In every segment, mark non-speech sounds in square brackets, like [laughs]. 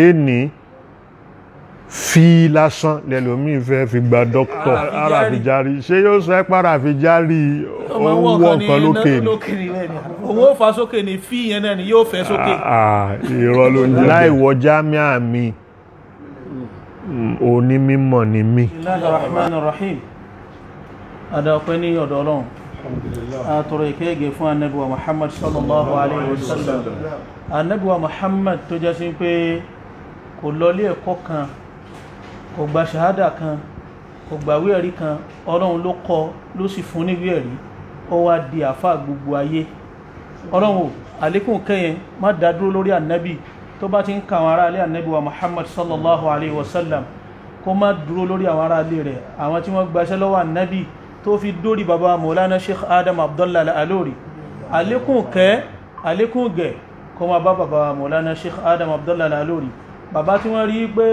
ní fi lásán lẹ́lòmíì fẹ́ fi gba dókítọ̀. Àràfíjárì ṣé yóò sọ ẹ́ pàràfíjárì ọmọ owó ọwọ́ nǹkan lókè ni ni owó fa sókè ní fí yẹn náà ni yóò fẹ́ sókè. Ah, irọ́ ló ń jẹ́. Láì wọ jámíà mi mm, onímọ̀ ni mí. Bismillahir Rahmanir Rahim. Adáwọ̀pẹ́ ní ọ̀dọ̀ ọlọ́run. Àtọ̀rọ̀ ìkẹ́gẹ́ fún annabuwa Muhammad sallallahu alaihi wasallam annabuwa Muhammad tó jẹ́ sí pé kò lọlé ẹ̀kọ́ kan kò gba ṣahádà kan kò gbàwé ẹ̀rí kan ọlọ́run ló kọ ló sì fún níwé ẹ̀rí ó wá di àfà gbogbo ayé. Ọlọ́run ò àlékún kẹyẹn má dádúró lórí annabi tó bá ti ń ka àwọn ará alẹ́ annabi wa Muhammad sallallahu alaihi wasallam kó má dúró lórí àwọn ará alẹ́ rẹ̀. Àwọn tí wọ́n gbaṣẹ́ lọ́wọ́ annabi tó fi dórí baba Maulana Sheikh Adam Abdullah Al-Alori. Àlékún kẹ́ àlékún gẹ̀ kó má bá baba Maulana Sheikh Adam Abdullah Al-Alori bàbá tí wọ́n rí pé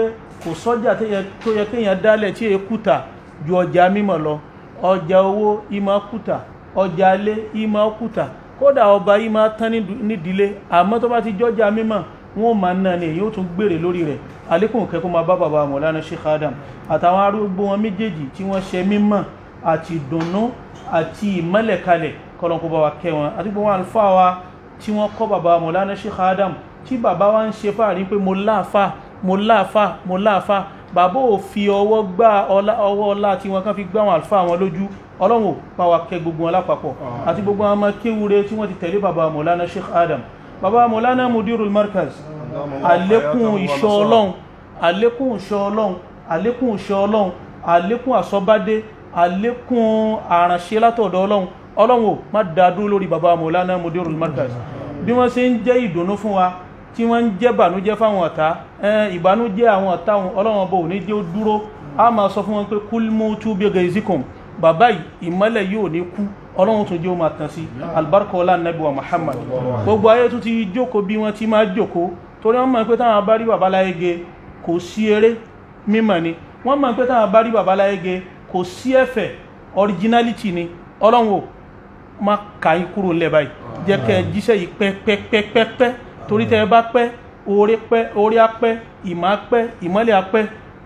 kò sọ́jà tó yẹ- kéèyàn dálẹ̀ tí è kúta ju ọjà mímọ̀ lọ. Ọjà owó ìmọ̀ kúta. Ọjà alé ìmọ̀ kúta. Kódà ọba ìmọ̀ tán nídìílé. Àmọ́ tó bá ti jọjà mímọ̀ wọn máa náà ni èyí ó tún gbèrè lórí rẹ̀. Alékùn kẹ́kọ́ máa bá bàbá Mọ̀lánà Sheikh Adam àtàwọn arúgbó wọn méjèèjì tí wọ́n ṣe mímọ̀ àti ìdùnnú àti ìmọ́lẹ̀kalẹ̀ kọlọ́nkó bá wa kẹ́ wọn. Àti gbogbo wọn àlùfáà wa tí wọ́n kọ́ bàbá Mọ̀lánà Sheikh Adam tí bàbá wa ń ṣe fáàrí pé mo láàfà mo láàfà mo láàfà bàbá ò fi ọwọ́ gbá ọwọ́ ọlá tí wọ́n kàn fi gbá àwọn àlùfáà wọn lójú. Ọlọ́run ò bá wa kẹ́ gbogbo wọn lápapọ̀. Àti gbogbo àwọn ọmọ kéwúre tí wọ́n ti tẹ̀lé bàbá Mọ̀lánà Sheikh Adam. Bàbá Mọ̀lánà Mudirul Markaz. Àlékún ìṣọ́ ọlọ́run. Àlékún ìṣọ́ ọlọ́run. Àlékún ìṣọ́ ọlọ́run. Àlékún àsọbádé. Àlékún àrànṣe látọ̀dọ̀ ọlọ́run. Ọlọ́run ò má dádúró lórí bàbá Maulana Mudirul Markaz. Bí wọ́n ṣe ń jẹ́ ìdùnnú fún wa tí wọ́n ń jẹ́ bànújẹ́ fáwọn ọ̀tá. Ìbànújẹ́ àwọn ọ̀tá wọn ọlọ́run bò ní jẹ́ ó dúró. A máa sọ fún wọn pé kul mutu bi ghayzikum. Bàbá yìí ìmọ́lẹ̀ yóò ní kú. Ọlọ́run tún jẹ́ ó máa tàn sí. Albarka ọlá nàbí wa Muhammad. Gbogbo ayé tún ti jókòó bí wọ́n ti máa jókòó. Torí wọ́n mọ̀ pé táwọn bá rí bàbá láyége kò sí eré mímọ̀ ni. Wọ́n mọ̀ pé táwọn bá bàbá láyége kò sí ẹ̀fẹ̀ originality ni. Ọlọ́run ò má kúrò ńlẹ̀ báyìí. Jẹ́ kẹ́ jíṣẹ́ yìí pẹ́ pẹ́ pẹ́ pẹ́ pẹ́ torí tẹ́ ẹ bá pẹ́ oore pẹ́ oore á pẹ́ ìmọ̀ á pẹ́ ìmọ́lẹ̀ á pẹ́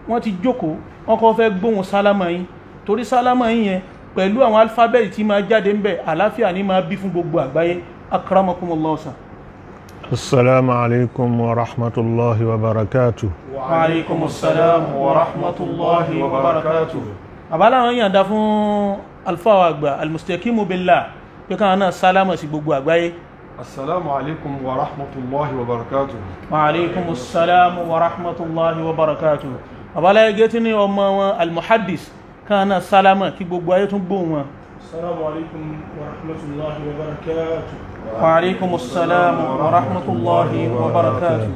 wọ́n ti jókòó wọ́n kọ́ fẹ́ gbóhùn sálámà yín torí sálámà yín yẹn pẹ̀lú àwọn alifábẹ́ẹ̀tì tí máa jáde ń bẹ̀ àlàáfíà ní máa bí fún gbogbo àgbáyé akramakumullah sàn. assalamu alaikum wa rahmatullahi wa barakatuh wa alaikumus salam wa rahmatullahi wa barakatuh. àbálá wọn yàn dá fún alfáwà àgbà almustaqimu billah pé káwọn náà sálámà sí gbogbo àgbáyé. السلام عليكم ورحمة الله وبركاته وعليكم السلام ورحمة الله وبركاته abala ẹgẹ́ tí ní ọmọ wọn almuhaddis kana salama kí gbogbo ayé tún gbóhùn wọn السلام عليكم ورحمة الله وبركاته وعليكم السلام ورحمة الله وبركاته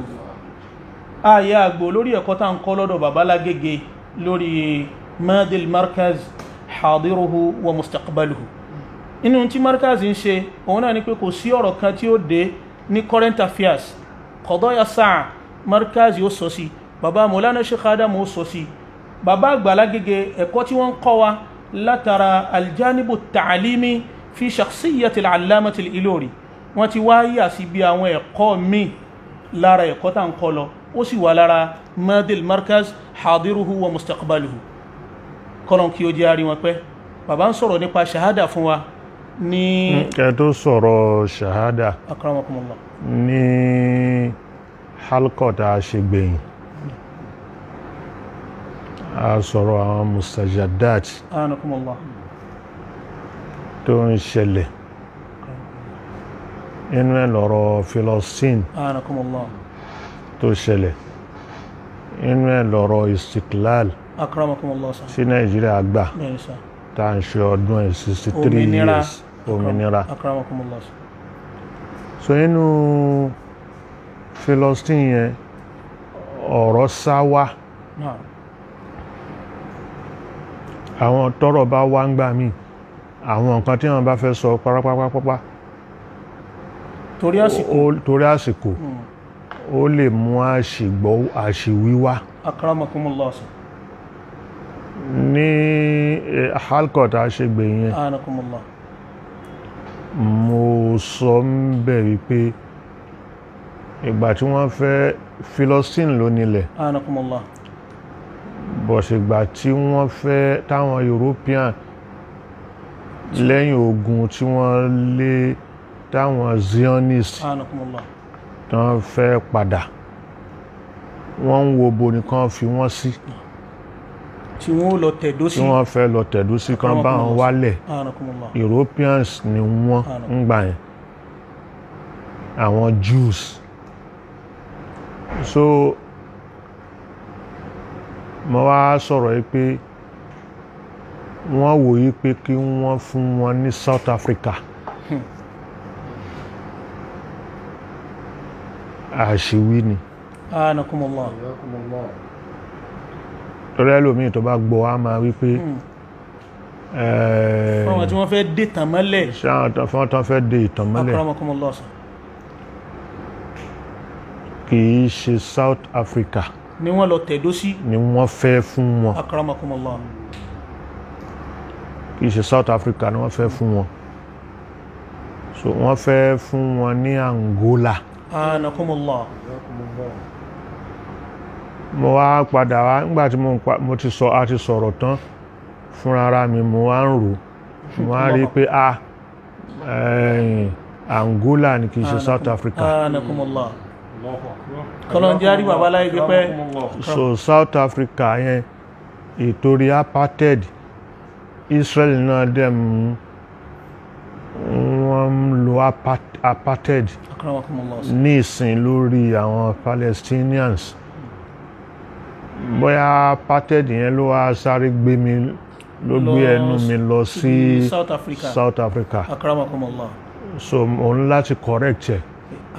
ayé àgbò lórí ẹ̀kọ́ tá ń kọ́ lọ́dọ̀ bàbá lágége lórí madil inú tí markaz ń ṣe òun náà ni pé kò sí ọ̀rọ̀ kan tí ó dé ní current affairs. Qadaya sáà markaz yóò sọ sí bàbá Maulana Sheikh Adam ó sọ sí bàbá àgbà lágége ẹ̀kọ́ tí wọ́n kọ́ wa látara aljanibu ta'alimi fi shakhsiyyati al-allamati al-Ilori. Wọ́n ti wá yà sí bí àwọn ẹ̀kọ́ míì lára ẹ̀kọ́ tá ń kọ́ lọ. Ó sì wà lára madil markaz hadiruhu wa mustaqbaluhu. Kọ́lọ̀n kí ó jẹ́ àrí wọn pẹ́. Bàbá ń sọ̀rọ̀ nípa ṣahádà fún wa ní kẹ́ tó sọ̀rọ̀ shahada akramakumullah. Ní halkota ṣègbẹ̀yìn a sọ̀rọ̀ àwọn mustajadat anakumullah tó ń ṣẹlẹ̀. Inú ẹ̀ lọ́rọ̀ Philistine anakumullah tó ṣẹlẹ̀. Inú ẹ̀ lọ́rọ̀ istiklal akramakumullah sí Nàìjíríà gbà bẹ́ẹ̀ sá tá à ń ṣe ọdún ẹ̀ 63 Òmìnira. years. òmìnira sa so inú Philistine yẹn ọ̀rọ̀ sáwá náà àwọn tọ́rọ̀ bá wá ń gbà mí àwọn nǹkan tí wọ́n bá fẹ́ sọ pápápápá torí àsìkò. torí àsìkò ó lè mú àṣìgbọ́ àṣìwíwá. Akramakumullah. Ní eh, halkot àṣegbè yẹn mo sọ ń bẹ̀ wípé ìgbà tí wọ́n fẹ́ Philistine ló nílẹ̀. Bọ̀ṣìgbà tí wọ́n fẹ́ táwọn European lẹ́yìn ogun tí wọ́n lé táwọn Zionist tán fẹ́ padà. Wọ́n ń wo bo nìkan fi wọ́n sí tí wọ́n lọ tẹ̀dó tí sí wọ́n fẹ́ lọ tẹ̀dó sí kan bá wọn wálẹ̀. Anakumullah Europeans ni wọ́n ń gbà yẹn. Àwọn Jews. So mo wá sọ̀rọ̀ yìí pé wọ́n wò yí pé kí wọ́n fún wọn ní South Africa. Àṣìwí ni. Anakumullah torí ẹlòmíì tó bá gbọ́ á máa wí pé ẹ̀ẹ́, fáwọn tí wọ́n fẹ́ dé mọ́lẹ̀. fẹ́ ìtàn mọ́lẹ̀? Akramakumullah. Sir. kì í ṣe South Africa. Ni wọ́n lọ tẹ̀dó sí. Ni wọ́n fẹ́ fún wọn. Akramakumullah. Kì í ṣe South Africa ni wọ́n fẹ́ fún wọn. So wọ́n fẹ́ fún wọn ní Angola. Anakumullah mo wá padà wá nígbà tí mo ti sọ a ti sọ̀rọ̀ tán fúnra ara mi mo wá ń rò mo wá rí i pé a ẹ̀yìn, Angola ni kì í ṣe South Africa. Anakumullah. Kọlọ́n jẹ́ àrí bàbá láyé gbé pẹ́ so South Africa yẹn ìtorí apartheid Israel náà dẹ̀ mú wọ́n ń lo apart- apartheid ní ìsìn lórí àwọn Palestinians bóyá apartheid yẹn ló wá sáré gbé mi ló gbé ẹnu mi lọ sí South Africa. South Africa. Akramakumullah. So mo ní láti correct ẹ̀.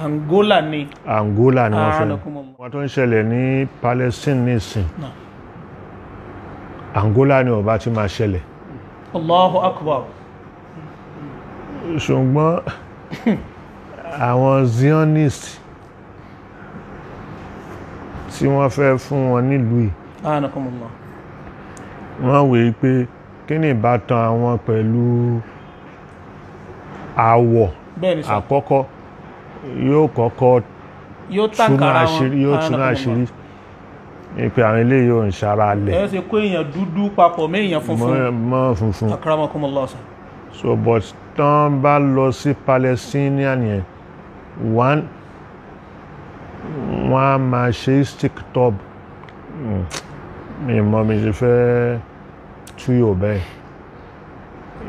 Angola ni. Angola ni wọ́n fẹ́. Wọ́n tó ń ṣẹlẹ̀ ní Palestine ní ìsìn Náà. Angola ni ó bá ti máa ṣẹlẹ̀. Allahu akbar. Ṣùgbọ́n [laughs] àwọn Zionist tí wọ́n fẹ́ fún wọn nílùú yìí. Wọ́n wèé pé kí ni ìbátan àwọn pẹ̀lú àwọ̀ àkọ́kọ́? Yóò kọ́kọ́ yóò túnú àṣírí yóò pé àwọn eléyìí ò ń ṣara lẹ̀. Ẹ ṣe kó èèyàn dúdú papọ̀ mọ́ èèyàn funfun. Mọ́ mọ́ funfun. Akramakumullah sir. so but tán bá lọ sí Palestinian yẹn one wọ́n á máa ṣe stick top. Mm, mi mọ̀ mi ṣe fẹ́ tú yóò bẹ́ẹ̀.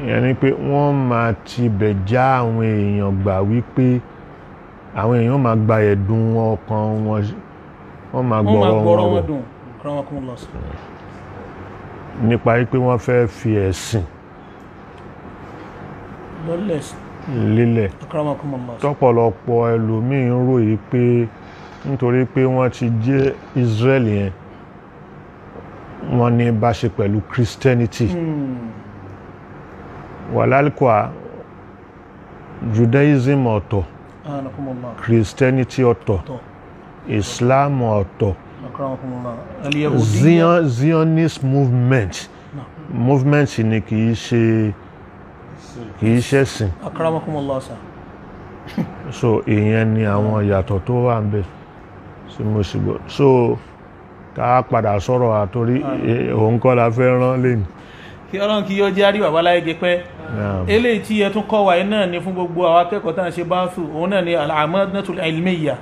Ìyẹn ni pé wọ́n máa tibẹ̀ já àwọn èèyàn gbà wípé àwọn èèyàn máa gba ẹ̀dùn ọkàn wọn wọ́n máa gbọ́rọ̀ wọn rò dùn nípa wípé wọ́n fẹ́ fi ẹ̀sìn lọ́lẹ̀ sir. tọ́pọ̀lọpọ̀ ẹlòmíín ròyìn pé nítorí pé wọ́n ti jẹ́ Israel yẹn wọ́n ní bá ṣe pẹ̀lú Christianity. Hmm. wàlálùkọ́ Judaism ọ̀tọ̀ Christianity ọ̀tọ̀ tọ́ Islam ọ̀tọ̀. Zion, Zionist movement. Movement ni kì í ṣe kì í ṣẹ̀sìn so ìyẹn ni àwọn ìyàtọ̀ tó wà ń bẹ sí mo sì gbọ́? So ká padà sọ̀rọ̀ àtorí eh, òun kọ́ la fẹ́ rán lẹ́nu kí ọlọ́run kí yóò jẹ́ àrí bàbá láyé gbé pẹ́. Eléyìí tí ẹ tún kọ́ wa yìí náà ni fún gbogbo àwọn akẹ́kọ̀ọ́ tá à ń ṣe báńsù òun náà ni al-amanatul ilmiyya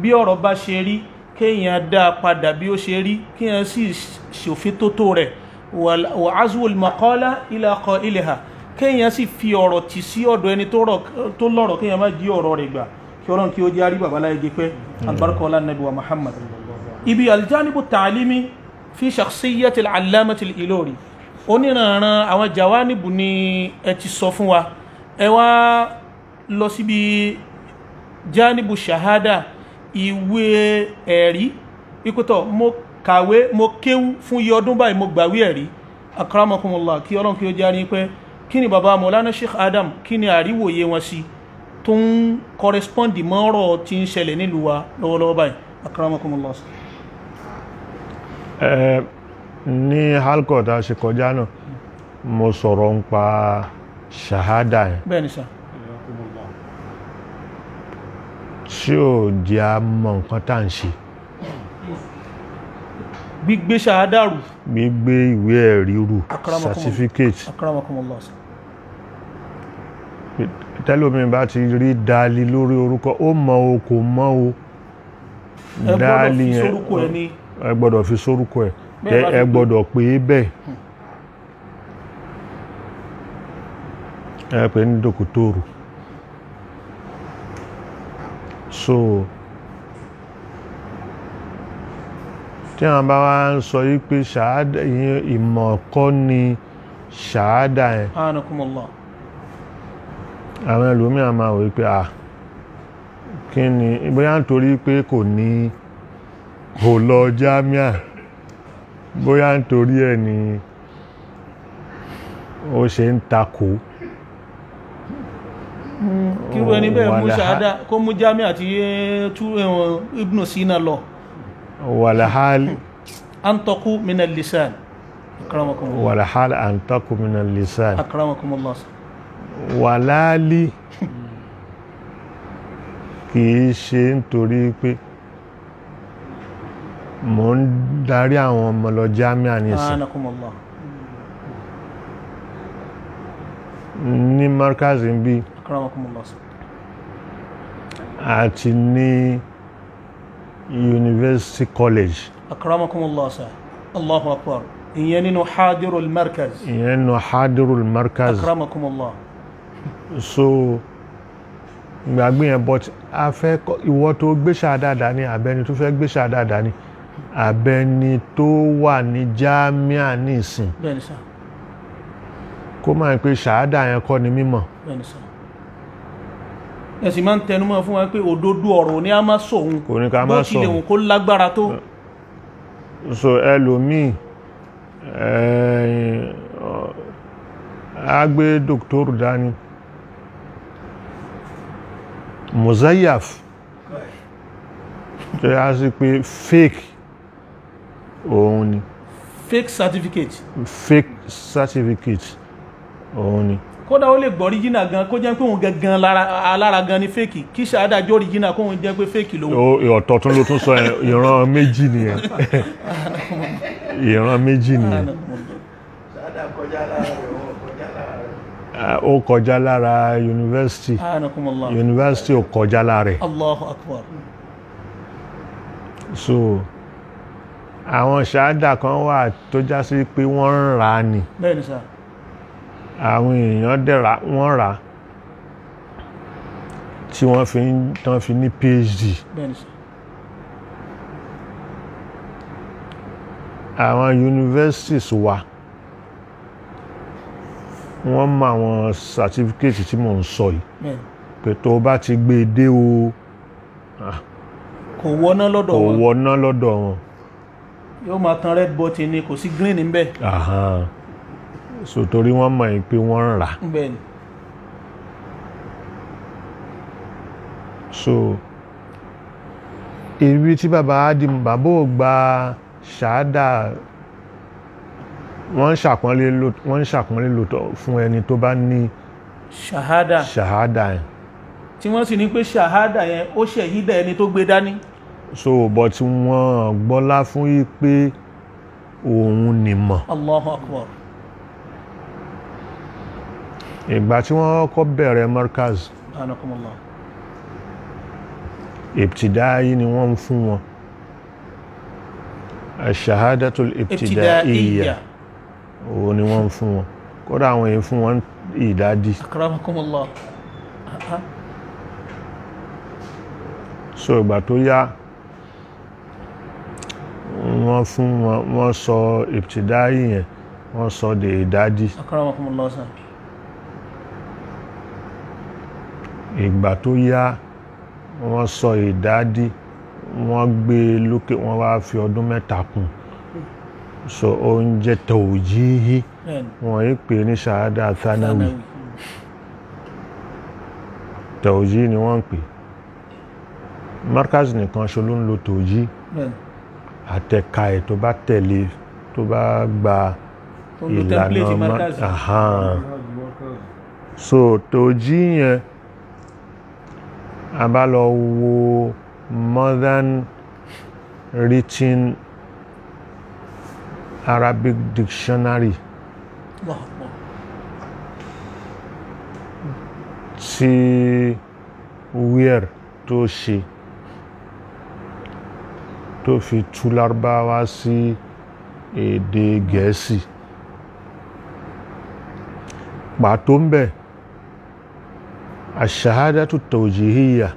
bí ọ̀rọ̀ bá ṣe rí kéèyàn dá a padà bí ó ṣe rí kéèyàn sì ṣòfin tó tó rẹ̀ wa azwul maqala ila qailaha kéèyàn sì fi ọ̀rọ̀ tì sí ọ̀dọ̀ ẹni tó rọ̀- tó lọ́rọ̀ kéèyàn má jí ọ̀rọ̀ rẹ̀ gbà kí ọlọ́run kí ó jẹ́ àrí bàbá láyé gbé pẹ́ albarka ọlá nabi wa muhammad. Ibi aljanibu ta'alimi fi shakhsiyyati al-allamati al-ilori oníranran àwọn jawanibu ni ẹ ti sọ fún wa. Ẹ wá lọ síbi janibu shahada ìwé ẹ̀rí. Ikútọ̀ mo kàwé mo kéwú fún iye ọdún báyìí mo gbàwé ẹ̀rí. Akramakumullah kí ọlọ́run kí ó járí pé kí sheikh adam kí ni wọn sí tó ń kọrẹspọ́ndì mọ́rọ̀ tí ń ṣẹlẹ̀ nílùú wa lọ́wọ́lọ́wọ́ báyìí. Akramakumullah ẹ ní halkot a ṣe kọjá náà mo sọ̀rọ̀ ń pa ṣahada yẹn. Bẹ́ẹ̀ ni sà tí ò jẹ́ a mọ nǹkan tá à ń ṣe? Gbígbé ṣahada rù. Gbígbé ìwé ẹ̀rí rù. Certificate. Akramakumullah. Tẹ́lómi bá ti rí dáálí lórí orúkọ ó mọ o kò mọ o. Fi sórúkọ ẹ gbọ́dọ̀ fi sórúkọ ẹ. Ẹ gbọ́dọ̀ pè é bẹ́ẹ̀. Ẹ pè ní dòkútòrò so tí àwọn bá wá ń sọ yí pé ìmọ̀ kọ́ ni ṣàádà yẹn. Anakumullah àwọn ẹlòmíràn máa wí pé à kí ni? Bóyá nítorí pé kò ní kò lọ jámíà bóyá nítorí ẹ̀ ni ó ṣe ń takò. Kíru ẹni bẹ́ẹ̀ mú ṣahada kó mú jami àti eh, tú ẹ̀wọ̀n ibnu sina lọ. Wàlàhálì antaku min al-lisan akramakumullah. Wàlàhálì àǹtakò mìíràn lisan. Akramakumullah sir. wàlálì kìí ṣe nítorí pé mò ń darí àwọn ọmọ lọ jámíà nísìn ní markaz ń bí. Àti ní university college. Akramakumullah sir. allahu akbar. Ìyẹn nínú hadirul markaz. Ìyẹn nù hadirul markaz. Akramakumullah so gbàgbé yẹn but a fẹ́ ìwọ tó gbé ṣàdáadáa ní abẹni tó fẹ́ gbé ṣàdáadáa ní abẹni tó wà ní jámíà nísìn kó máa ń pé ṣàádà yẹn kọ́ ni mímọ̀. Sir. Ẹ̀sìn máa ń tẹnumọ́ fún wa pé òdodo ọ̀rọ̀ ní a máa ká bó tilẹ̀ wù kó lágbára tó. So ẹlòmíì á gbé dòkítọ́rù dání mozayaf tó yá sí pé fake òun ni? Fake certificate. Fake certificate òun ni. Kódà ó lè gbọ́ original gan kó jẹ́ pé òun gangan lára- alára gan ni fake. Kí ṣàádájọ́ original kóun jẹ́ pé fake lòun. Ọ̀tọ̀ tún ló tún sọ ìran méjì nìyẹn. [laughs] Ìran méjì nìyẹn ó kọjá lára yunifásitì. Yunifásitì ò kọjá lára ẹ̀ allahu akbar. So àwọn ṣáádà kan wà tó já sí pé wọ́n ń rà á ni. Bẹ́ẹ̀ni sir àwọn èèyàn dẹ̀ rà wọ́n rà á tí wọ́n fi tán fi ní phd bẹ́ẹ̀ni sir àwọn universities wa wọ́n mọ àwọn certificate tí mò ń sọ yìí. Pé tó bá ti gbé e dé o kò wọná lọ́dọ̀ kò wọn. wọná lọ́dọ̀ wọn. Yóò máa tan red button ni kò sí green níbẹ̀. So torí wọ́n mọ̀ pé wọ́n ń rà á. So ibi tí bàbá Adam bàbá ò gba ṣáádà wọ́n ń ṣàpọ́nlé wọ́n ń ṣàpọ́nlé lòtọ̀ fún ẹni tó bá ní ṣahada ṣàhádà yẹn. Tí wọ́n sì ní pé ṣahada yẹn ó ṣẹ̀yídà ẹni tó gbé dání. So but wọ́n gbọ́lá fún yí pé òun nìmọ̀ allahu akbar. Ìgbà tí wọ́n kọ́ bẹ̀rẹ̀ markaz anakumullah ibtidayi ni wọ́n ń fún wọn. Ṣahadatul ibtidaiya ibtidaiya òun ni wọ́n ń fún wọn. Kódà àwọn èèyàn fún wọn ìdádì. Akramakumullah. So ìgbà tó yá wọ́n fún wọn wọ́n sọ ibtidayi yẹn wọ́n sọ de ìdádì. Akramakumullah sir. Ìgbà tó yá wọ́n sọ ìdádì wọ́n gbé lókè wọ́n wá fi ọdún mẹ́ta kún so oúnjẹ bẹ́ẹ̀ni. wọ́n yí pè ní ṣahada thanawi tawjihi ni wọ́n ń pè markaz nìkan ṣo ló ń lo bẹ́ẹ̀ni. Àtẹ̀ka ẹ̀ tó bá tẹ̀lé tó bá gba ìlànà so tawjihi yẹn a bá lọ wo modern written Arabic dictionary. Tí Weir tó ṣe tó fi tú lárúbáwá sí èdè gẹ̀ẹ́sì. Pàtó ń bẹ̀ àṣàhádátù tawjihiyya.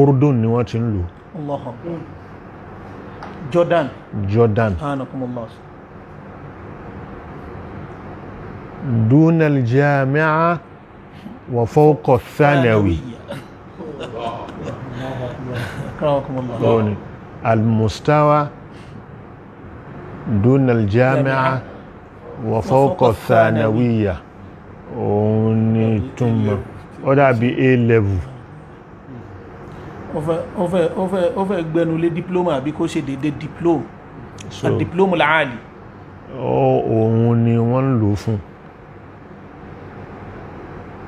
Urdun ni wọ́n ti ń lò. Allahu Akbar. Jordan Jordan anakumullah دون الجامعة وفوق الثانوي akramakumullah يعني المستوى دون الجامعة وفوق الثانوية òun ni túmọ̀ ó dàbí A level ó fẹ́ gbẹnu lé diploma àbí kó ṣe dédé diploma? So àdìplómù làálì. òun ni wọ́n ń lò fún.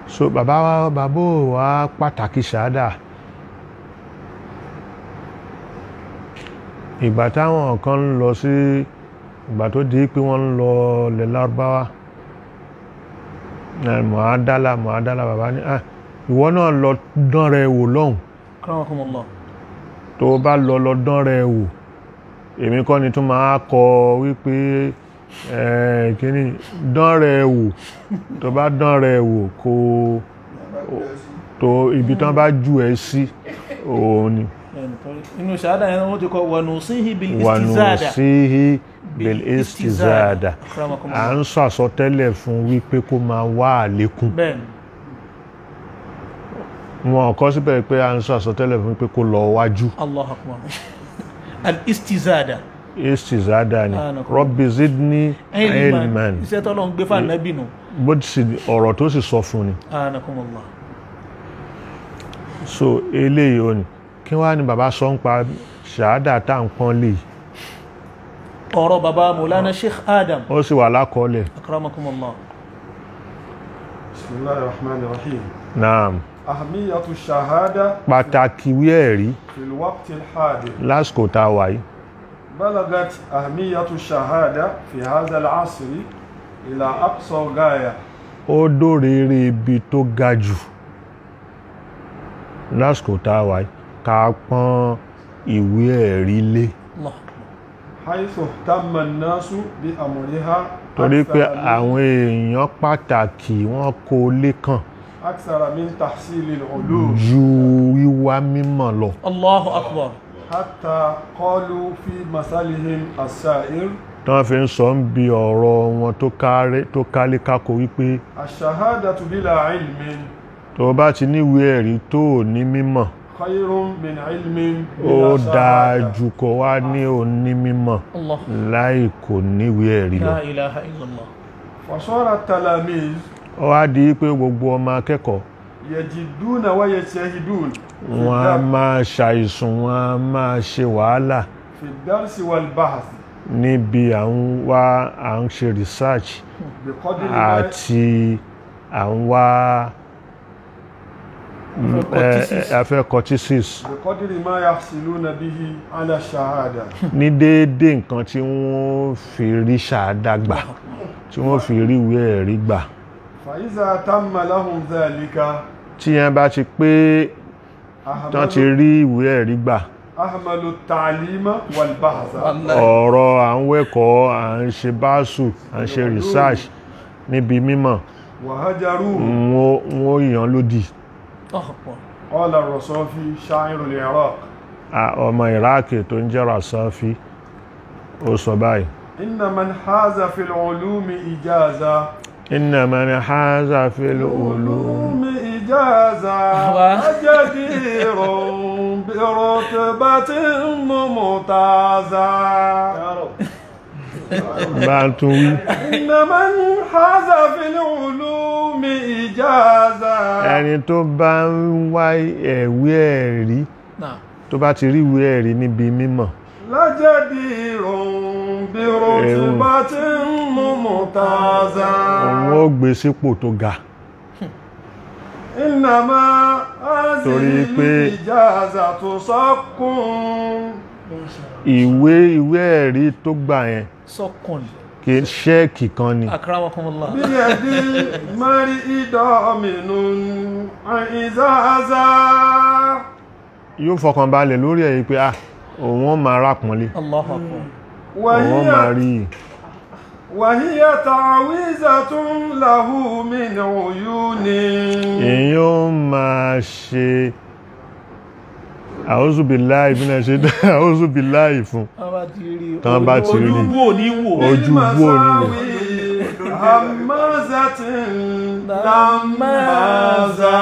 So bàbá wa bàbá wá pàtàkì ṣáádà. Ìgbà táwọn kan ń lọ sí ìgbà tó di pé wọ́n ń lọ lẹ̀ lárúbáwá ẹ̀ mọ̀ádálà mọ̀ádálà bàbá ní "Ah, ìwọ náà lọ dán rẹ wò lọ́hùn akramakumullah. Tó o bá lọ lọ dán rẹ wò èmi kọ́ ni tún máa kọ wípé kíní dán rẹ wò. Tó bá dán rẹ wò kó tó ibi tán bá jù ẹ sí òun ni. Inú ṣáádà yẹn wọ́n ti kọ wọnú síhì bil istizada. bil istizada. à ń sọ àsọtẹ́lẹ̀ fún wípé kó máa wá àlékún. Bẹ́ẹ̀ ni wọn kọ síbẹ̀ pé à ń sọ àsọtẹ́lẹ̀ fún pé kó lọ wájú. Allahu Akbar al-istizada. istizada ni Rabbi zidni ilman. iṣẹ́ tó lọ ń gbé fún ànábì nù. bó ti ọ̀rọ̀ tó sì sọ fún ni. so eléyìí ò ní kí wàá ní bàbá sọ ń pa ṣáádà tá à ń pọ́n lè. ọ̀rọ̀ bàbá Mawlana Sheikh Adam. ó sì wà lákọọ́lẹ̀. akramakumullah. bismillahir rahmanir rahim. naam ahmiyatu shahada pàtàkì ìwé ẹ̀rí fil waqtil hadi lásìkò tá a wà yìí. balagat ahmiyatu shahada fi hadha al-asri ila aqsa gaya. ó dórèrè ibi tó ga jù lásìkò tá a wà yìí ká pọ́n ìwé ẹ̀rí lé. haythu tamma nasu bi amriha. torí pé àwọn èèyàn pàtàkì wọ́n kó lé kàn. أكثر من تحصيل ulum. جو wíwá mímọ̀ الله أكبر حتى قالوا في مسالهم masalihim asair. tán fi ń sọ ń bi ọ̀rọ̀ wọn tó kálé kákó wípé. ash-shahadatu bila ilmin. tó bá ti níwèé ẹ̀rí tó ò ní mímọ̀. khayrun min ilmin. ó dáa jù kó wá ní òní mímọ̀ láì kò níwèé ẹ̀rí lọ. la ilaha illallah ó wá di pé gbogbo ọmọ akẹ́kọ̀ọ́ yẹjìdúnà wá yẹsẹ̀hìdún. wọ́n a máa ṣàìsùn wọ́n a máa ṣe wàhálà. fìdárìsì wal bahth. níbi à ń wá à ń ṣe research àti à ń wá afẹ́kọtísìs. bẹ̀kọ́dìrì máa yà sílùú bihi ala ṣahada. ní déédéé nǹkan tí wọ́n fi rí ṣàdá gbà tí wọ́n fi rí ìwé ẹ̀rí gbà fàyíṣà tamma lahum zalika. Tí yẹn bá ti pé tán ti rí ìwé ẹ̀rí gbà. Ahmalu ta'lima wal bahsa ọ̀rọ̀ à ń wẹ́kọ̀ọ́ à ń ṣe báṣù à ń ṣe research níbi mímọ̀. Wàhájárù wọ́n yàn lódì ọ̀là rọ̀sọ́fí ṣáìrù ní iraq. Ọmọ iraq tó ń jẹ́ rọ̀sọ́fí ó sọ báyìí. Inna man haza fil ulumi ijaza. inna man haza fil ulum علوم إجازة و- جدير برتبة ممتازة bá tún wí إن من حاز في العلوم إجازة ẹni tó bá ń wá ẹ̀wé ẹ̀rí náà tó bá ti rí ìwé ẹ̀rí níbi mímọ̀ lájẹ̀dìrún bí rotí bá ti ń mú mú tààzà. òun ó gbé sípò tó ga. ìnàmá àzì ìjà àzà tó sọ́kùn. ìwé ìwé ẹ̀rí tó gbà yẹn. sọ́kùn. kì í ṣẹ́ẹ̀kì kan ni. bí ẹbí mari idọ́ mi nù ìzáàzá. yóò fọkàn balẹ̀ lórí ẹ̀ yìí pé ah òun máa rápọ̀nlé òun máa rí i. wàhíyà tàwíza tún làhù mí ní uyuni. èyí ó máa ṣe àwọ́sùbìláì bí ṣe dá àwọ́sùbìláì fún. Tán bá ti rí ojú wò? Ní wò. [laughs] lámàzà.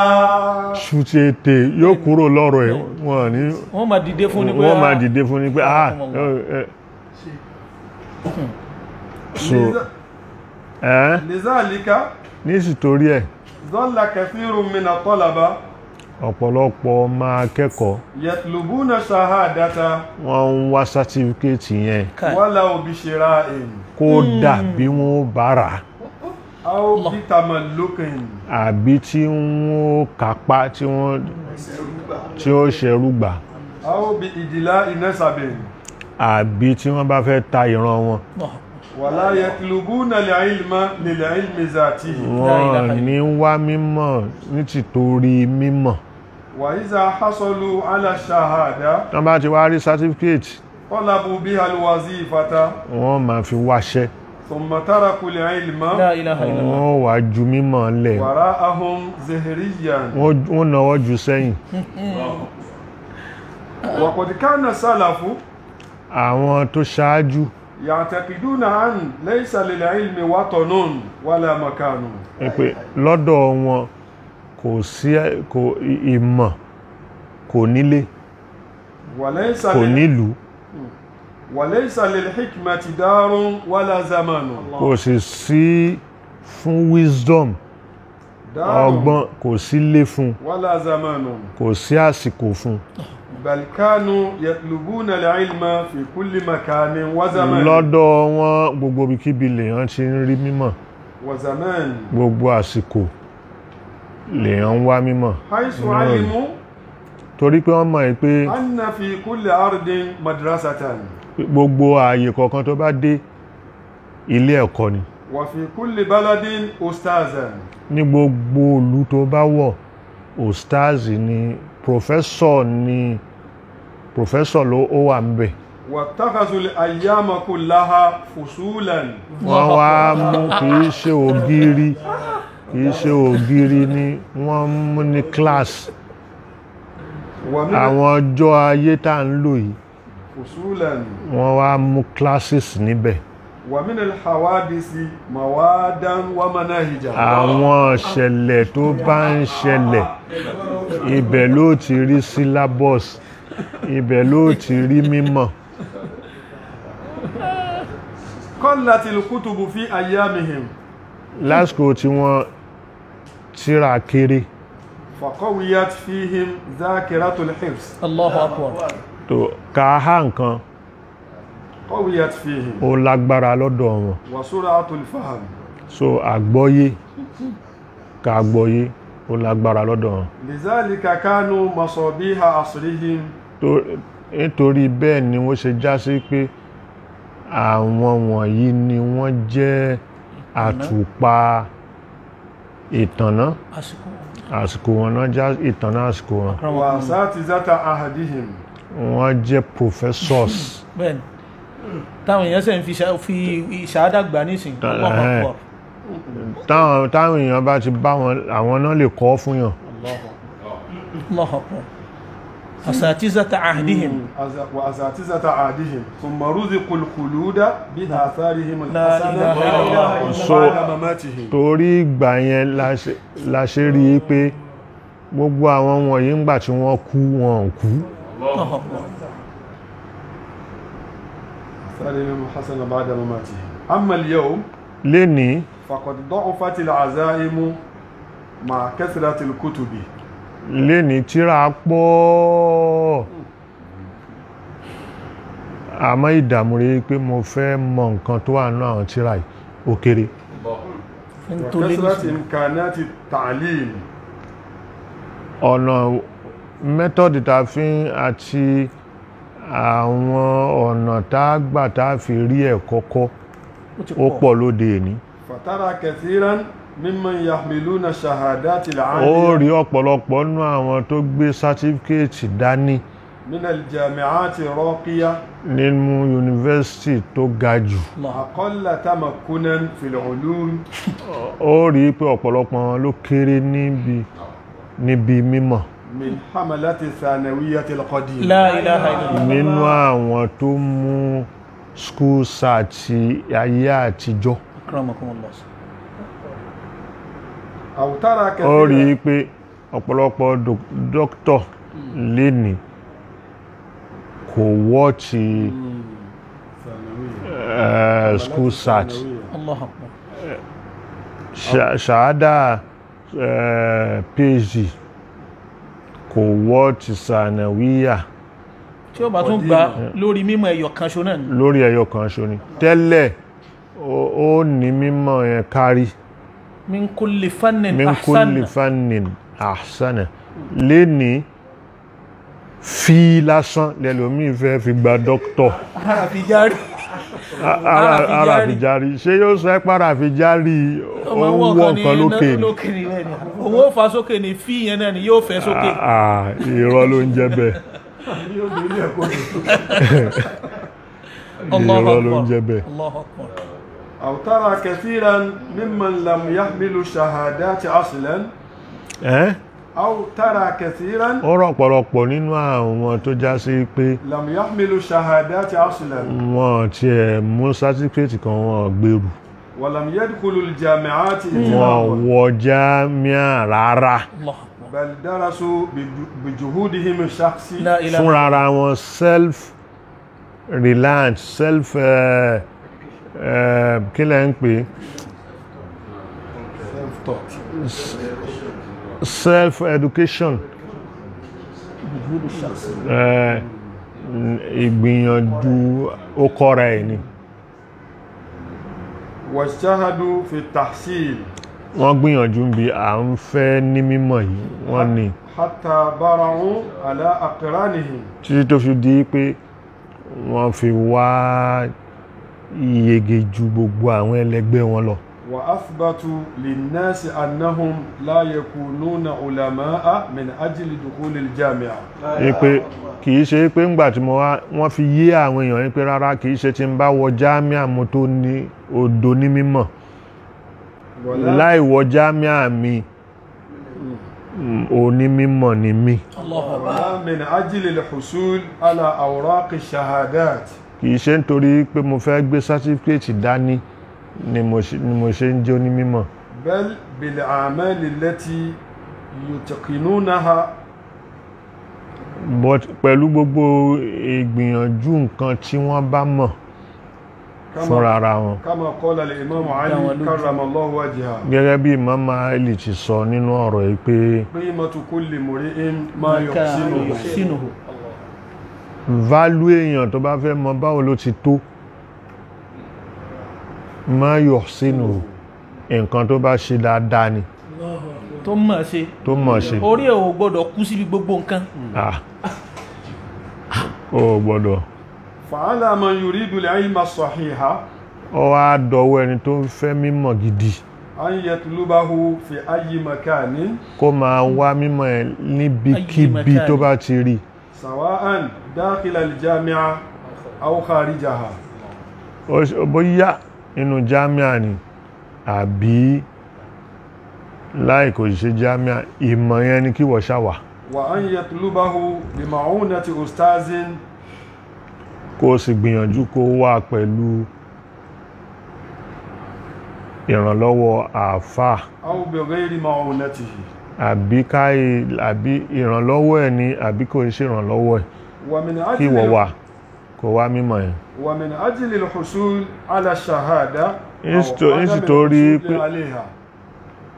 ṣùtì ètè yóò kúrò lọ́rọ̀ ẹ̀ wọ́n ní. dìde fún ni pé wọ́n máa ah. dìde fún ni pé ah. So ẹ́? Lèzàlíkà ní ìsìtórí ẹ̀. Zọ́là kẹfìrù mìnà tọ́làbá ọ̀pọ̀lọpọ̀ ọmọ akẹ́kọ̀ọ́. Yẹtlùbúnà ṣàhádátà wọ́n ń wá sátífíkẹ́tì yẹn. Wọ́lá òbí ṣe ra èyí kódà bí wọ́n bára àwọn bítamọ̀ lókàn àbí tí wọ́n kápá tí wọ́n tí ó ṣerú gbà àwọn bí ìdìlá iná sàbẹ̀? Àbí tí wọ́n bá fẹ́ ta ìran wọn. Wàlá yẹtìlúbú nàlẹ̀ àìlmà nílẹ̀ àìlmẹ̀zà tí wọ́n ní wá mímọ̀ nítorí mímọ̀. Wàyíza hásọlù aláṣàhàdá wọ́n bá ti wá rí certificate ọlábù bí ìfata wọ́n máa fi wáṣẹ́. ثم تركوا العلم La ilaha illallah wọ́n wá ju mímọ̀ lẹ̀ وراءهم زهريا wọ́n wọ́n náwó ju sẹ́yìn [laughs] وقد كان السلف àwọn tó ṣáájú يعتقدون أن ليس للعلم وطن ولا مكان ẹ pé lọ́dọ̀ wọn kò sí kò ìmọ̀ kò nílé وليس kò لل... walaysa lil hikmati darun wala zamanu. kò sì sí fún wisdom ọgbọ́n kò sí lé fún wala zamanu kò sí àsìkò fún. bal kanu yatlubuna al-ilma fi kulli makanin wa zaman. lọ́dọ̀ wọn gbogbo ibikíbi lèèyàn ti ń rí mímọ̀ wa zaman. gbogbo àsìkò lèèyàn wá mímọ̀. torí pé wọ́n mọ̀ pé. anna fi ardin madrasatan gbogbo ààyè kọ̀ọ̀kan tó bá dé ilé ẹ̀kọ́ ni. Wa fi kulli baladin ustazan. Ní gbogbo ìlú tó bá wọ̀ ustaz ni professor ni professor ló ó wà ń bẹ̀ wàtàkàzùlì àyàmàkù láha fùsúlàn wọ́n wá mú kìí ṣe ògiri kìí ṣe ògiri ni wọ́n mú ní class. Àwọn ọjọ́ ayé tá ń lò yìí wọ́n wá mú classes níbẹ̀. wàmínà hawadisi mawadan wàmánà ìjà. àwọn ṣẹlẹ̀ tó bá ń ṣẹlẹ̀ ibẹ̀ ló ti rí syllabus ibẹ̀ ló ti rí mímọ̀. kọ́lá ti kútùbù fi ayyamihim. lásìkò tí wọ́n tíra kéré. fàkọ́wìyàt fihim zákìrátùl hifz. Allahu akbar so ka há nǹkan ó lágbára lọ́dọ̀ wọn so àgbọ́yé ka àgbọ́yé ó lágbára lọ́dọ̀ wọn. lizalika kanu masobiha asrihim. nítorí bẹ́ẹ̀ ni wọ́n ṣe já sí pé àwọn wọ̀nyí ni wọ́n jẹ́ àtùpà ìtànná àsìkò wọn náà já ìtànná àsìkò wọn. wàásà ti zata ahadihim wọ́n jẹ́ professors. [laughs] bẹ́ẹ̀ni táwọn èèyàn sì ń fi ṣáádà gbà nísìn wọ́n kọ̀ pọ̀. táwọn èèyàn bá ti bá wọn àwọn náà lè kọ́ fún yàn. Allahu Akbar asatizata ahdihim hmm, wa asatizata ahdihim thumma ruziqu al-khuluda bi atharihim al-hasana so torí ìgbà yẹn la ṣe rí i pé gbogbo àwọn wọ̀nyí ń gbà tí wọ́n kú wọn kú. Allahu akbar آثارهم الحسنة بعد مماتهم أما اليوم lénìí فقد ضعفت العزائم مع كثرة الكتب lénìí tíra pọ̀ àmọ́ ìdààmú rí pé mo fẹ́ mọ nǹkan tó wà nínú àwọn tíra yìí ó kéré ń tó lé وكثرة nísìn إمكانات التعليم ọ̀nà mẹ́tọ̀dì tá a fi ń àti àwọn ọ̀nà tá a gbà tá a fi rí ẹ̀kọ́ kọ́ ó ti ó pọ̀ lóde èní فترى كثيرا ممن يحملون شهادات ó العالية rí ọ̀pọ̀lọpọ̀ nínú àwọn tó gbé sátífíkẹ́ẹ̀tì dání من الجامعات الراقية nínú yunifásitì tó ga jù Allah. أقل تمكنا في العلوم ó rí pé ọ̀pọ̀lọpọ̀ wọn ló kéré níbi níbi mímọ̀ min hamalati sanawiyati alqadim la ilaha illallah. Nínú àwọn tó mú school sáàtì ayé àtijọ́. Ó rí i pé ọ̀pọ̀lọpọ̀ dókítọ̀ hmm. lénìí kò wọ́ ti hmm. eh, school sat ṣáádà phd kò wọ́ọ̀tì sànàwíyà tí ó bá tún gba lórí mímọ̀ ẹyọ kan ṣo náà ni. Lórí ẹyọ kan ṣo ni. Tẹ́lẹ̀ ó ní mímọ̀ yẹn kárí. Min kulli fannin min kulli fannin ahsana. Lénìí fi lásán lẹ́lòmíì fẹ́ fi gba dókítọ̀. Ara fi járí ara Àràfíjárì. ara àfijárì ṣé yóò sọ ẹ́ para àfijárì ọmọ owó wọn nǹkan kan lókè ní ni lókè ní bẹ́ẹ̀ ni òun ó fa sókè ní fí yẹn náà ni yóò fẹ́ sókè Ah, irọ́ ló ń jẹ́ bẹ́ẹ̀ Allahu irọ́ ló ń akbar jẹ́ bẹ́ẹ̀ Allahu akbar أو ترى كثيرا ممن لم يحملوا شهادات أصلا ẹ́ aw tara kathiran. ó rọ̀ pọ̀lọpọ̀ nínú àwọn tó já sí pé. lam yahmilu shahadati aslan. wọn tiẹ̀ mú sátífíkẹ́tì kan wọn gbèrú. walam yadkhulul jami'ati. wọn wọ jámíà rárá. bal darasu bijuhudihim shakhsi. fúnra ara wọn self reliant self eh, eh, kí ń pè. self taught self-education. Ìgbìyànjú ó kọ́ra ni. Wàṣáhádú fi tahsil. Wọ́n gbìyànjú bí à ń fẹ́ ní mímọ̀ yìí wọ́n ni hátà bára ń àlá àkìránìhì títí tó fi di pé wọ́n fi wá yege ju gbogbo àwọn ẹlẹgbẹ́ wọn lọ. وأثبتوا للناس أنهم لا يكونون علماء من أجل دخول الجامعة pé kìí ṣe pé ńgbà tí mo wá wọ́n fi yé àwọn èèyàn pé rárá kìí ṣe tí ń bá wọ jámíà mo tó ní odò ní mímọ̀ ولا, láì wọ jámíà mi mm, onímímọ̀ ni mí Allahu akbar ولا من أجل الحصول على أوراق الشهادات kìí ṣe nítorí pé mo fẹ́ gbé sátífíkẹ́tì dání ni mo ṣe ń jó ní mímọ̀. bẹ́ẹ̀ bèlè àmẹ́lì lẹ́tí yòtẹ̀kínúnáha. but pẹ̀lú gbogbo ìgbìyànjú nǹkan tí wọ́n bá mọ̀ fúnra ara wọn. kama kọ́lá lè imam ali karramallahu wajha. gẹ́gẹ́ bí imam ali ti sọ nínú ọ̀rọ̀ yìí pé. qimatu kulli muri'in ma yuhsinuhu. value èèyàn tó bá fẹ́ mọ báwo ló ti tó ma yuhsinu nǹkan tó bá ṣe dáadáa ni. Tó mọ̀ ṣe. Tó mọ̀ ṣe. Orí ẹ̀ ò gbọ́dọ̀ kú síbi gbogbo nǹkan. Ó gbọ́dọ̀. Fàálà man yuridu al-ilma sahiha ó wá dọ̀wọ́ ẹni tó ń fẹ́ mímọ̀ gidi. An yatlubahu fi ayyi makanin. Kó máa wá mímọ̀ ẹ̀ níbikíbi tó bá ti rí. Sawa'an dakhila al-jami'a aw kharijaha. Bóyá nínú jamia ni àbí láì kò ṣe jamia ìmọ̀ yẹn ni kí wọ́n ṣàwà. wà á ń yẹ tulubahu bímọ òun náà ti ustazin. kó o sì gbìyànjú kó o wà pẹ̀lú ìrànlọ́wọ́ àáfàá. àwọn obìnrin rí máa òun náà ti yìí àbí káyé àbí ìrànlọ́wọ́ ẹ̀ ni àbí kò ṣe ìrànlọ́wọ́ ẹ̀ kí wọ̀ wà kò wá mímọ̀ yẹn. ومن أجل الحصول على الشهادة أو Insto- عدم nítorí الحصول pé- عليها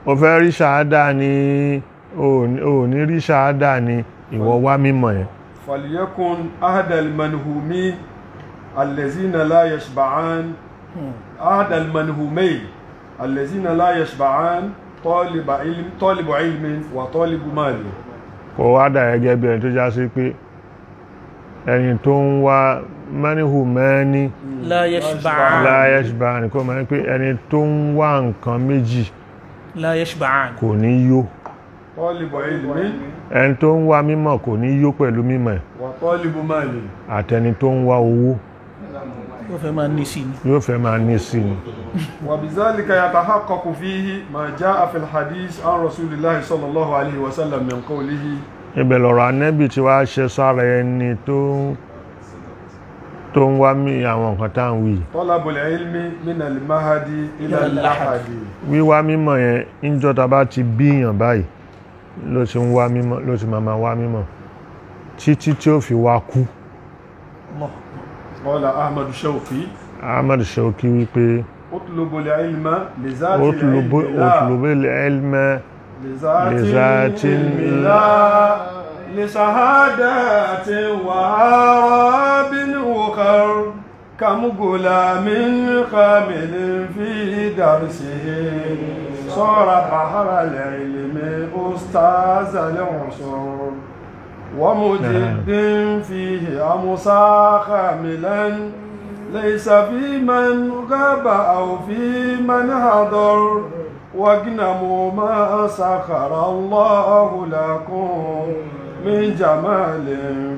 o fẹ́ rí ṣáádà ni o ní- o ní rí ṣáádà ni ìwọ wá mímọ̀ yẹn فليكن أحد المنهومين الذين لا يشبعان أحد المنهومين الذين لا يشبعان طالب علم طالب علم وطالب مال kó wá dà gẹ́gẹ́ bí ẹni tó já sí pé ẹni tó ń wá mánihù mẹ́ni. Láyẹ́ṣbà ní kó máa ń pé ẹni tó ń wá nǹkan méjì kò ní yó. Ẹni tó ń wá mímọ̀ kò ní yó pẹ̀lú mímọ̀. Àtẹni tó ń wá owó yóò fẹ́ máa ní sí ni. yóò fẹ́ máa ní sí ni. Wàbízálìkà yàtà ha kọkù fíhí ma já àfẹ́lhadís an rasulillahi sallallahu alaihi wasallam min qawlihi ibẹ̀ lọ̀rọ̀ anẹ́bì tí wàá ṣe sára ẹni tó tó ń wá mí àwọn nǹkan tá à ń wí. talabul ilmi minal mahadi ilal lahadi. wíwá mímọ̀ yẹn níjọ́ta bá ti bíyàn báyìí ló ti ń wá mímọ̀ ló ti máa wá mímọ̀ títí tí ó fi wá kú. qala Ahmad Shawqi. Ahmad Shawqi wípé. utlubul ilma li zati al-illah. utlubul ilma. لذات لذات العلم لا لشهادات وعراب وخر كم غلام كامل في درسه صار بحر العلم أستاذ العصر. ومجد فيه أمسى خاملا ليس في من غاب أو في من حضر واغنموا ما سخر الله لكم من جمال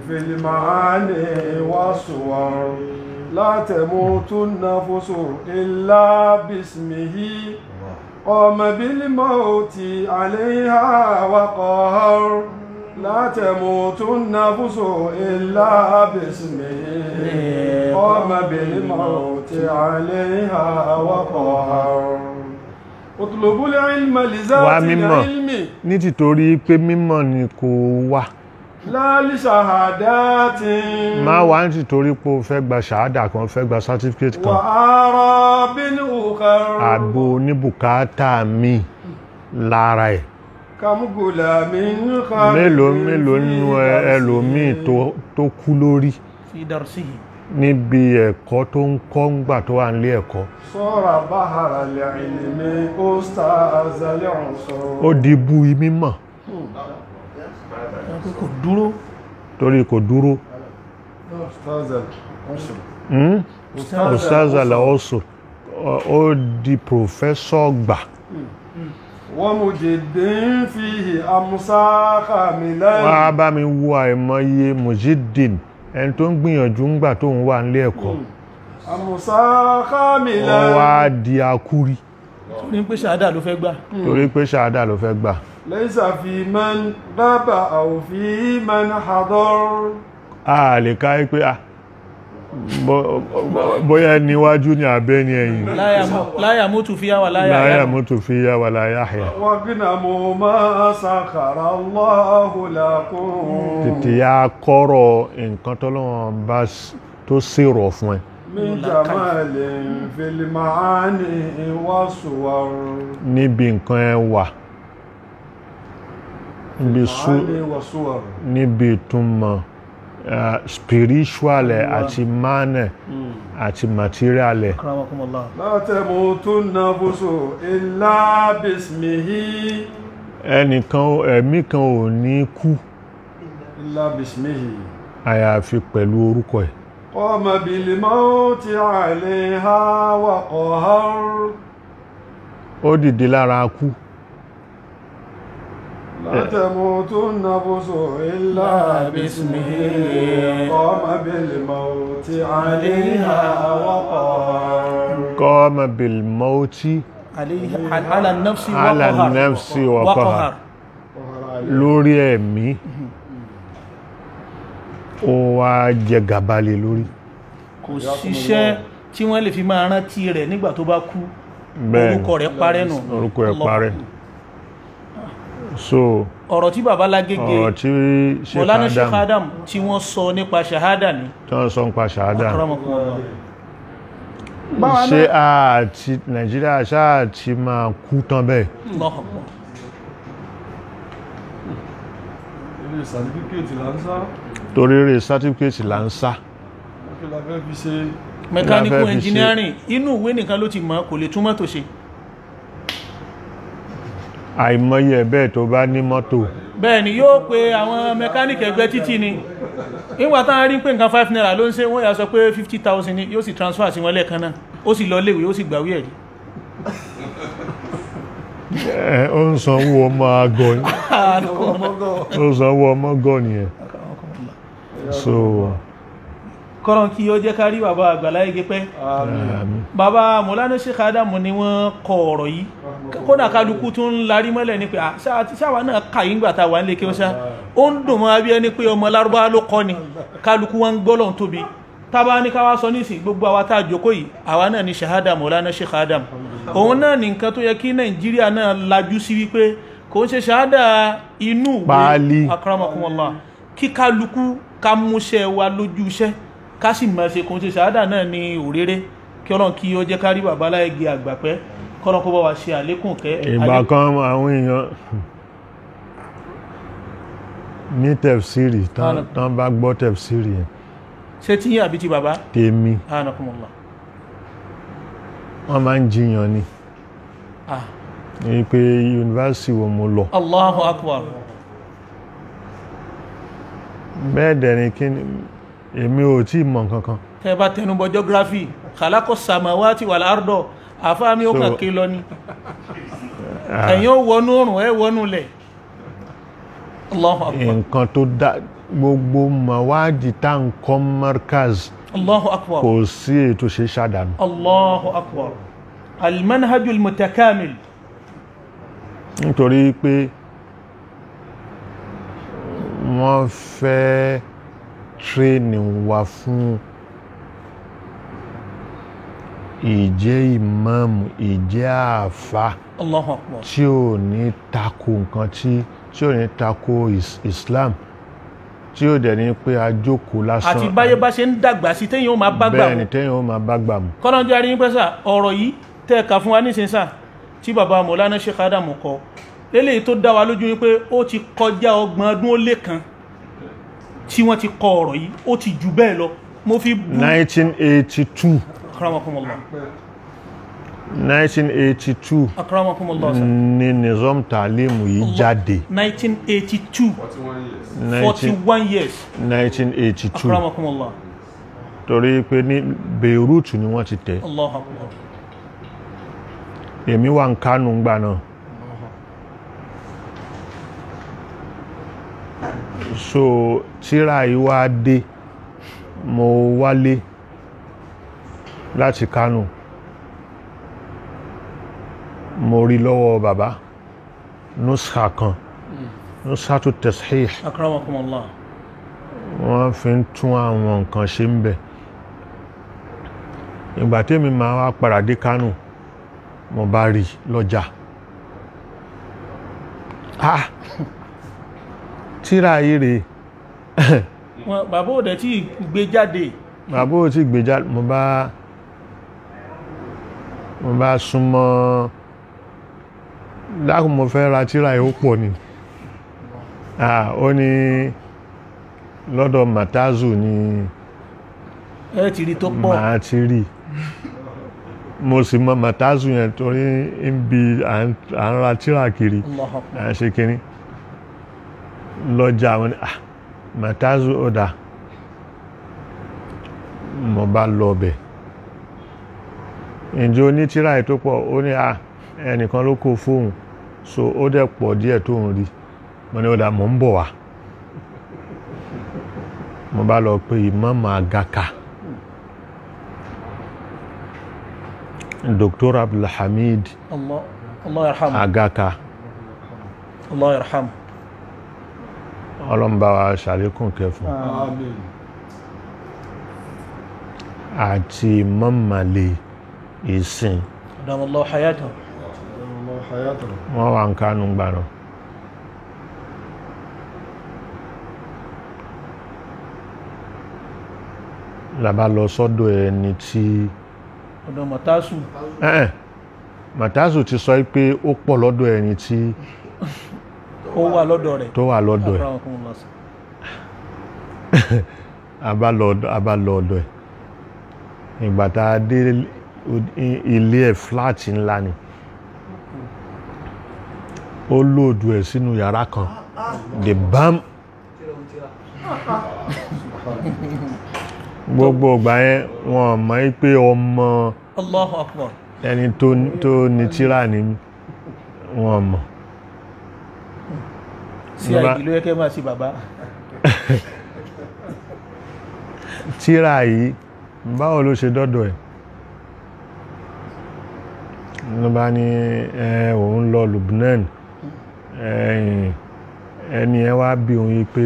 في المعاني والصور لا تموت النفس إلا باسمه قام بالموت عليها وقهر لا تموت النفس إلا باسمه قام بالموت عليها وقهر òtùlòbúlẹ̀ ilmọ̀ lìzá àti ìyá ní tìtorí pé mímọ̀ ni kò wà. Lálìṣàhàdáàtì máa wà ní tìtorí pé o fẹ́ gba ṣàhádà kan fẹ́ gba certificate kan. Wà ára bínú òkàrò àbò oníbùkátà mi lára ẹ̀. Kàmúgòlà mi ń kàrí mélòó mélòó nínú ẹlòmíì tó kú lórí? Fi dàrsíhì níbi ẹ̀kọ́ tó ń kọ́ ńgbà tó wà nílé ẹ̀kọ́. sọ́ra báhara lẹ́ẹ̀lẹ́mẹ́ ó sá azalẹ́ ọ̀hún sọ̀rọ̀. ó di bú imí mọ̀. kò dúró. torí kò dúró. ọ̀sázàlà hmm? ọ̀sọ̀ ó di pòfẹ́sọ̀ gbà. wọ́n mo jẹ dín fi àmúṣáká mi lẹ́yìn. wọ́n á bá mi wo àìmọye mojidin ẹni tó ń gbìyànjú ńgbà tó ń wà nílé ẹ̀kọ́. Hmm. Wọ́n wá di akúrí torí pé ṣáádà ló fẹ́ gbà. Hmm. Torí pé ṣáádà ló fẹ́ gbà. Lẹ́sà fi man dábà àwòfí man hador a lè ká pé ah bóyá níwájú ní abẹ́ ní ẹ̀yìn. Láyà mútu fi yáwà láyà láyà mútu fi yáwà láyà àyà wọ́n gínà mọ́ máa sàkàrà lọ́hùlákùn tètè ya kọ́rọ̀ nǹkan tọ́lọ́wọ́n bá tó sèrò fún ẹ. Níbi nǹkan ẹ wà. Níbi ìtumọ̀ uh, spiritual àti manner hmm. àti material. ẹnìkan ẹ̀mí kan ò ní kú. àyàfi pẹ̀lú orúkọ ẹ̀. ọmọ bìlì máa ti àlè ha wà kọ̀ ó dìde lára kú. لا تموت النفس إلا باسمه قام بالموت عليها وقهر qama bil mauti alayhi ala nafsi wa ala qahar nafsi wa wa qahar qahar lórí ẹ̀mí ó wá jẹ gàba lé lórí kò síṣẹ́ tí wọ́n lè fi máa rántí rẹ̀ nígbà tó bá kú bẹ́ẹ̀ orúkọ rẹ̀ parẹ́ nù orúkọ ẹ̀ Allah. parẹ́ so ọ̀rọ̀ tí bàbá lágége ọ̀rọ̀ tí mọ̀lánà Sheikh Adam tí wọ́n sọ nípa ṣahádà ní tí wọ́n sọ ń pa ṣàádà akramakumullah ṣé àti Nàìjíríà ṣáà ti máa kú tán bẹ́ẹ̀? Torí rẹ̀ sátífíkẹ́tì là ń sá. Ṣe? Mechanical ṣe- engineering inú ìwé nìkan ló ti mọ̀ kò lè tún mọ́tò ṣe àìmọye ẹ̀ bẹ́ẹ̀ tó bá ní mọ́tò. Bẹ́ẹ̀ ni yóò pe àwọn mẹkáníkì ẹgbẹ́ títì ni. Nígbà táwọn rí pé nǹkan five naira ló ń ṣe wọ́n yà sọ pé fifty thousand ni yóò sì transfer sí wọn lẹ́ẹ̀kan náà. Ó sì lọ léèwé ó sì gbàwé ẹ̀rí. Ó ń sanwó ọmọ ni. [laughs] Ó ń sanwó ọmọ gọ nìyẹn. So kọ́rọ̀ kí ó jẹ́ ká rí bàbá àgbàlá igi pẹ́. Bàbá mọ̀lánà Sheikh Adamu ni wọ́n kọ ọ̀rọ̀ yìí. Kódà kálukú tún ń larí mọ́lẹ̀ ní pé "Ah, ṣáwa náà kà yín gbà tá a wà nílé kí ó ṣá. Ó ń dùn mọ́ abí ẹni pé ọmọ lárúbá ló kọ́ ni. Kálukú wọn ń gbọ́lọ̀ tóbi. Tábà ní ká wá sọ nísìn gbogbo àwa tá a jókòó yìí àwa náà ni shahada mọ̀lánà Sheikh Adamu òun náà ní nǹkan tó yẹ kí Nàìjíríà náà lajú sí wípé kò ń ṣe shahada inú ìwé akramakumullah. Kí kálukú ká múṣẹ́ wa lójú iṣẹ́ ká sì máa ṣe kún ṣe ṣàádà náà ní òréré. Kí ọlọ́run kí ó jẹ́ ká rí bàbá láìgé àgbàpẹ́ kọ́lọ́n kó bá wa ṣe àlékún kẹ́ ìgbà kan àwọn èèyàn ní tẹ̀fsírì tán bá gbọ́ tẹ̀fsírì yẹn. Ṣé tí yín àbí ti bàbá? Tèmi. Wọ́n máa ń jiyàn ni. Ah. Ní pé yunifásitì wo mo lọ. Allahu akbar. Bẹ́ẹ̀ dẹ̀ ni kí ni èmi ò tí mọ̀ kankan tẹ́ bá tẹnubọ geography khalaqo samawati wal ardo àfáàmì ó kàn ké lọ ni. Ẹ̀yin ó wọnú oòrùn ẹ wọnú lẹ̀. Nǹkan tó dá gbogbo mawadi tá n kọ́ markaz kò sí ètò ṣe ṣàdánù. Allahu akbar. Almanhajul mutakamil nítorí pé wọ́n fẹ́ tírénì wa fún ìjẹ́ ìmáàmù ìjẹ́ àfà allahu akbar. tí ò ní tako nǹkan tí tí ò ní tako is- Islam tí ò dẹ̀ ní pé a jókòó lásán. Àti báyé bá ṣe ń dàgbà sí téyàn ó máa bá gbà bẹ́ẹ̀ ni téèyàn ó máa bá gbà mú kọ́nàjọ́ arí ń pẹ́sà ọ̀rọ̀ yìí tẹ́ẹ̀ka fún wa nísìn sà tí bàbá Mọ̀lánà Sheikh Adamu kọ lélẹ̀ tó dá wa lójú wípé ó ti kọjá ọgbọ̀n ọdún ó lé kan tí wọ́n ti kọ ọ̀rọ̀ yìí ó ti jù bẹ́ẹ̀ lọ. Mo fi bú 1982 akramakumullah. 1982 akramakumullah sà ni nizam talimu yìí jáde. 1982 forty one 41 years. years 1982 akramakumullah. Torí pé ní Beirut ni wọ́n ti tẹ̀. Allahu akbar. Èmi wà ń Kánò ńgbà náà so tíra yìí wá dé mo wálé láti Kánò. Mo rí lọ́wọ́ bàbá nuskha kan nuskha tó tashih akramakumullah. Wọ́n fi ń tún àwọn nǹkan ṣe ń bẹ̀. Ìgbà tèmi máa wá padà dé Kánò mo bá rí lọ́jà. Ah tíra Wọn- bàbá òdẹ̀ tí gbé jáde. Bàbá ò tí gbé jáde. Mo bá mo bá súnmọ́ dákùn mo fẹ́ ra tíra yìí ó pọ̀ ni. Ah ó ní lọ́dọ̀ Matazu ni. Ẹ ti rí tó pọ̀. Màá ti rí. Mo sì mọ Matazu yẹn torí ń bi à ń ra tíra kiri. À ń ṣe kínní lọ́jà àwọn ni ah Matazu ọ̀dà mo bá lọ bẹ̀. Ǹjẹ́ onítìrà yìí tó pọ̀? Ó ní à ẹnìkan ló kó fóun so ó dẹ̀ pọ̀ díẹ̀ tó ń rí. Mo ní ọ̀dà mò ń bọ̀ wá. Mo bá lọ pé Imam Agaka. Dr. Abdulhamid Allah Allah yarhamu Agaka. Allah yarhamu ọlọ́mbà wa ṣàlékún kẹfún àti mọ́màlè ìsìn. Wọ́n wà ń kánú gbà náà làbá lọ sọ́dọ̀ ẹni tí ọ̀dọ̀ mọ̀tásù. Ẹ̀ẹ́ Màtásù ti sọ pé ó pọ̀ lọ́dọ̀ ẹni tí ó wà lọ́dọ̀ rẹ̀. Tó wà lọ́dọ̀ ẹ̀. Akramakumullah sir. abá lọ abá lọ ọ̀dọ̀ ẹ̀. Ìgbà tá a dé ilé ẹ̀ fúláàtì ńlá ni. Ó lòdù ẹ̀ sínú yàrá kan. The bam. Gbogbo ìgbà yẹn wọn mọ̀ pé ọmọ ẹni tó ní tíra ní wọn mọ̀ àìdí ló yẹ kẹ́ máa sí bàbá. Tíra [laughs] yìí báwo ló ṣe dọ́dọ̀ ẹ̀? Ló bá ní òun lọ Lubnan. Ẹni ẹ wá bí òun yí pé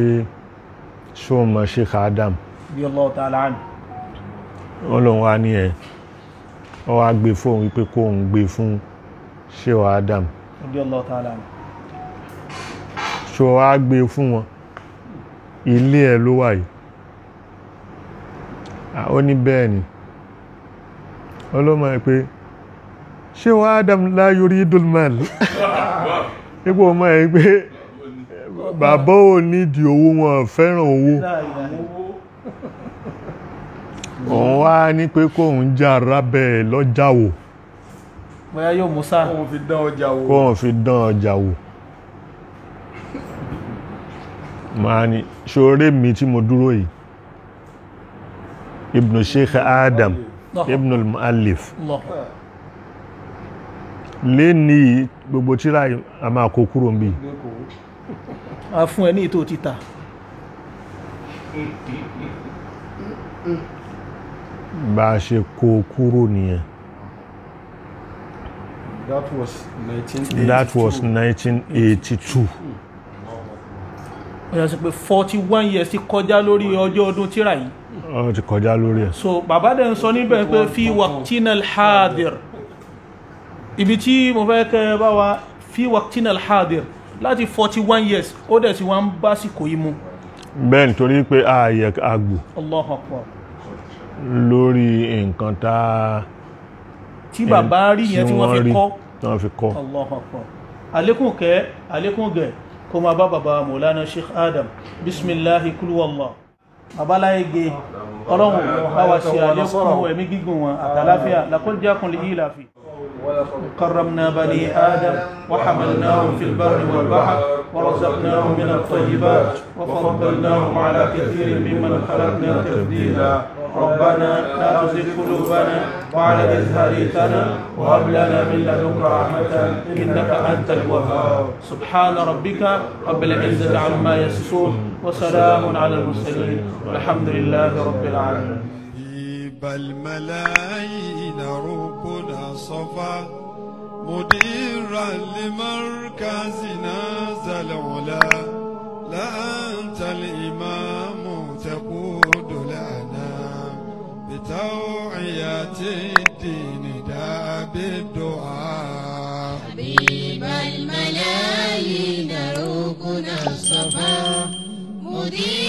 ṣó mọ̀ Sheikh Adam? Bí Allah ta'ala anhu. Wọ́n lòun wá ní ẹ̀. Wọ́n wá gbé fóun wípé kóun gbé fún Sheikh Adam. Bí Allah ta'ala anhu ṣó wá gbé fún wọn. Ilé ẹ̀ ló wà yìí. Ó ní bẹ́ẹ̀ ni. Wọ́n ló mọ̀ ẹ́ pé Sheikh Adam la yuridul mal? [laughs] Ipò mọ̀ ẹ́ pé bàbá ò nídìí owó wọn fẹ́ràn owó. [laughs] Òun wá ní pé kóun já rábẹ́ lọ́jà wò. Bóyá yóò mú sáà. Wọ́n fi dán ọjà wò. kóun fi dán ọjà wò máa ní ṣoré mi tí mo dúró yìí? Ibn sheikh adam ibn al-muallif ní gbogbo tíra a máa kó kúrò ń bí a fún ẹ ní ìtò títà. Bá a ṣe kó kúrò nìyẹn. That was 1982. that was 1982 ó yà sí pé 41 years ti kọjá lórí ọjọ́ ọdún tíra yìí. Ó ti kọjá lórí ẹ̀. So bàbá dẹ̀ ń sọ níbẹ̀ pé fi waqtina al-hadir ibi tí mo fẹ́ kẹ́ bá wa fi waqtina al-hadir láti 41 years ó dẹ̀ ti wá ń bá sí kò yí mu. Bẹ́ẹ̀ nítorí pé ààyè àgbò Allahu akbar. Lórí nǹkan tá a tí bàbá rí yẹn tí wọ́n fi kọ́. Allahu akbar. Alékún kẹ́ alékún gẹ̀ kó ma bá bàbá Maulana Sheikh Adam bismillahi kúlú wallah babaláyé ge ọlọ́run bá wa ṣe alékún ẹ̀mí gígùn wọn àtàláfíà laqad ja'akum li ilafi كرمنا بني آدم وحملناهم في البر والبحر ورزقناهم من الطيبات وفضلناهم على كثير ممن خلقنا تفضيلا ربنا لا تزغ قلوبنا بعد إذ هديتنا وهب لنا من لدنك رحمة إنك أنت الوهاب. سبحان ربك رب العزة عما يصفون وسلام على المرسلين. والحمد لله رب العالمين. بل ملايين ربنا صفا مديرا لمركزنا ذا العلا لا أنت الإمام أوعية الدين دعا بالدعاء. حبيب الملايين ركن الصفا. مدير